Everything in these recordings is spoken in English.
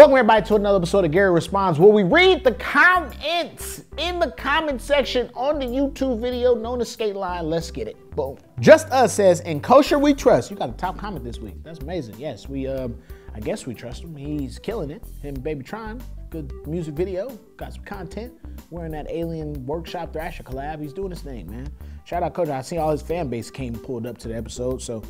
Welcome everybody to another episode of Gary Responds where we read the comments in the comment section on the YouTube video known as Skate Line. Let's get it. Boom. Just Us says, in kosher we trust. You got a top comment this week. That's amazing. Yes, we um I guess we trust him. He's killing it. Him BabyTron. Good music video. Got some content. Wearing that Alien Workshop Thrasher collab. He's doing his thing, man. Shout out Coach. I see all his fan base came pulled up to the episode, so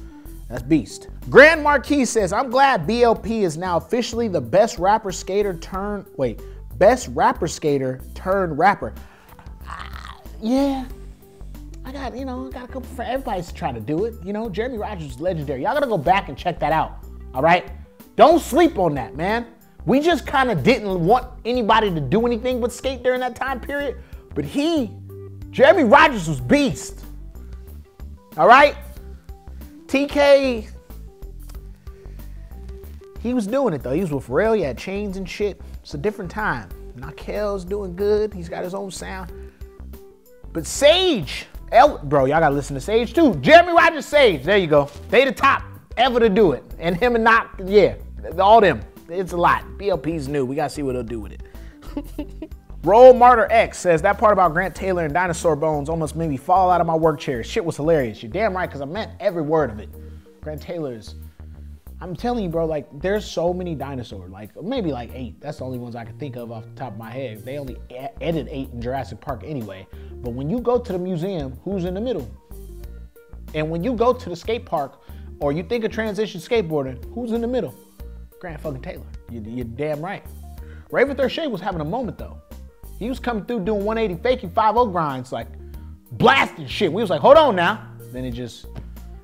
that's beast. Grand Marquis says, I'm glad BLP is now officially the best rapper skater turn, wait, best rapper skater turned rapper. Uh, yeah, I got, you know, I got a couple for everybody's trying to do it. You know, Jeremy Rogers is legendary. Y'all gotta go back and check that out. All right? Don't sleep on that, man. We just kind of didn't want anybody to do anything but skate during that time period. But he, Jeremy Rogers was beast. All right? TK, he was doing it though. He was with Pharrell, he had chains and shit. It's a different time. Nakel's doing good. He's got his own sound. But Sage, El, bro, y'all gotta listen to Sage too. Jeremy Rogers, Sage, there you go. They the top ever to do it. And him and Knock, yeah, all them. It's a lot. BLP's new. We gotta see what they'll do with it. Roll Martyr X says that part about Grant Taylor and dinosaur bones almost made me fall out of my work chair. Shit was hilarious. You're damn right, because I meant every word of it. Grant Taylor's. I'm telling you, bro, like there's so many dinosaurs, like maybe like eight. That's the only ones I can think of off the top of my head. They only added eight in Jurassic Park anyway. But when you go to the museum, who's in the middle? And when you go to the skate park, or you think of transition skateboarding, who's in the middle? Grant fucking Taylor. You, you're damn right. Raven Tershy was having a moment though. He was coming through doing 180 faking 5 grinds, like blasting shit. We was like, hold on now. Then it just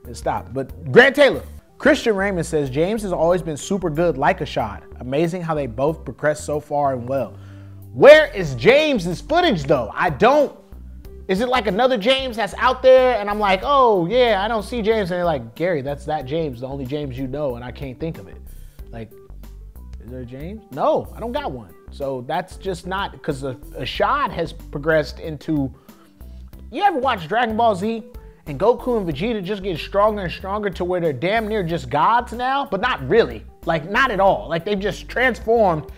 it stopped. But Grant Taylor, Christian Raymond says James has always been super good like Ishod. Amazing how they both progressed so far and well. Where is James's footage though? I don't. Is it like another James that's out there and I'm like, oh yeah, I don't see James. And they're like, Gary, that's that James, the only James you know, and I can't think of it. Like, is there James? No, I don't got one. So that's just not because a, Ishod has progressed into. You ever watch Dragon Ball Z and Goku and Vegeta just get stronger and stronger to where they're damn near just gods now, but not really. Like not at all. Like they've just transformed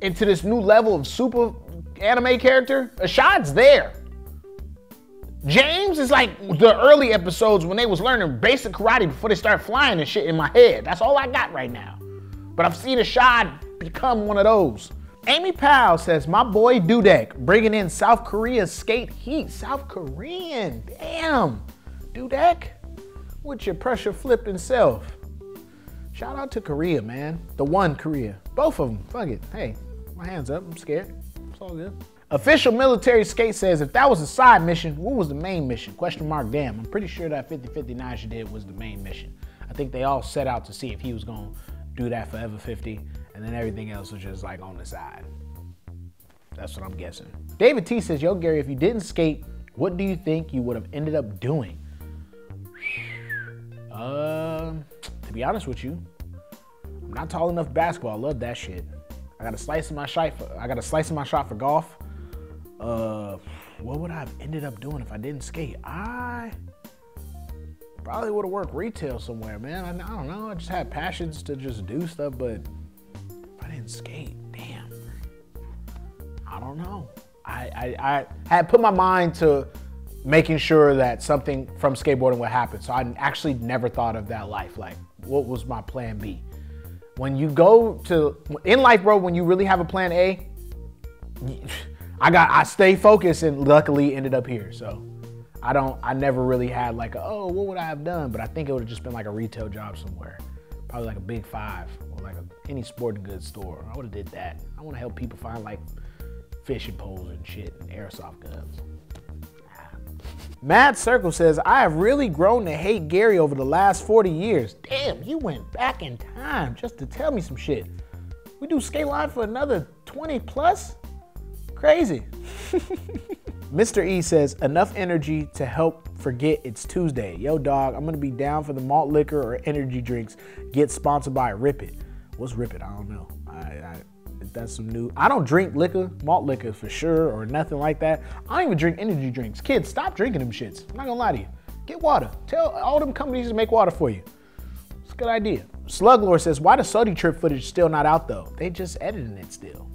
into this new level of super anime character. Ishod's there. James is like the early episodes when they was learning basic karate before they start flying and shit in my head. That's all I got right now. But I've seen Ishod become one of those. Amy Powell says, my boy Dudek bringing in South Korea skate heat. South Korean, damn. Dudek, with your pressure flipping self. Shout out to Korea, man. The one Korea. Both of them. Fuck it. Hey, my hands up. I'm scared. It's all good. Official military skate says, if that was a side mission, what was the main mission? Question mark, damn. I'm pretty sure that 50-50 she did was the main mission. I think they all set out to see if he was to do that forever 50 and then everything else was just like on the side. That's what I'm guessing. David T says, Yo, Gary, if you didn't skate, what do you think you would have ended up doing? Uh, to be honest with you, I'm not tall enough basketball. I love that shit. I got a slice of my shot. For, I got a slice of my shot for golf. Uh, what would I have ended up doing if I didn't skate? I probably would have worked retail somewhere, man. I, I don't know. I just had passions to just do stuff, but skate. Damn. I don't know. I, I, I had put my mind to making sure that something from skateboarding would happen. So I actually never thought of that life. Like, what was my plan B? When you go to in life, bro, when you really have a plan A, I got I stay focused and luckily ended up here. So I don't I never really had like a, oh what would I have done? But I think it would have just been like a retail job somewhere, probably like a big five or like a, any sporting goods store. I would have did that. I want to help people find like fishing poles and shit and airsoft guns. Mad Circle says, I have really grown to hate Gary over the last 40 years. Damn, you went back in time just to tell me some shit. We do skate line for another 20 plus? Crazy. Mr. E says, enough energy to help forget it's Tuesday. Yo, dog, I'm gonna be down for the malt liquor or energy drinks. Get sponsored by Rip It. What's Rip It? I don't know. I, I, that's some new. I don't drink liquor, malt liquor for sure, or nothing like that. I don't even drink energy drinks. Kids, stop drinking them shits. I'm not gonna lie to you. Get water. Tell all them companies to make water for you. It's a good idea. Sluglord says, why the Saudi trip footage still not out though? They just editing it still.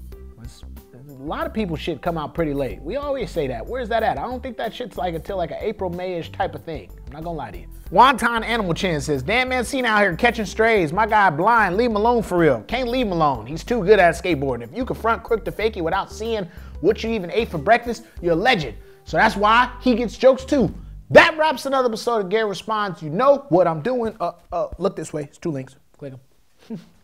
Lot of people shit come out pretty late. We always say that. Where's that at? I don't think that shit's like until like an April, Mayish type of thing. I'm not gonna lie to you. Wonton Animal Chin says, damn man seen out here catching strays. My guy blind, leave him alone for real. Can't leave him alone. He's too good at skateboarding. If you can front crook the fakie without seeing what you even ate for breakfast, you're a legend. So that's why he gets jokes too. That wraps another episode of Gary Responds. You know what I'm doing. Uh, uh, look this way. It's two links. Click them.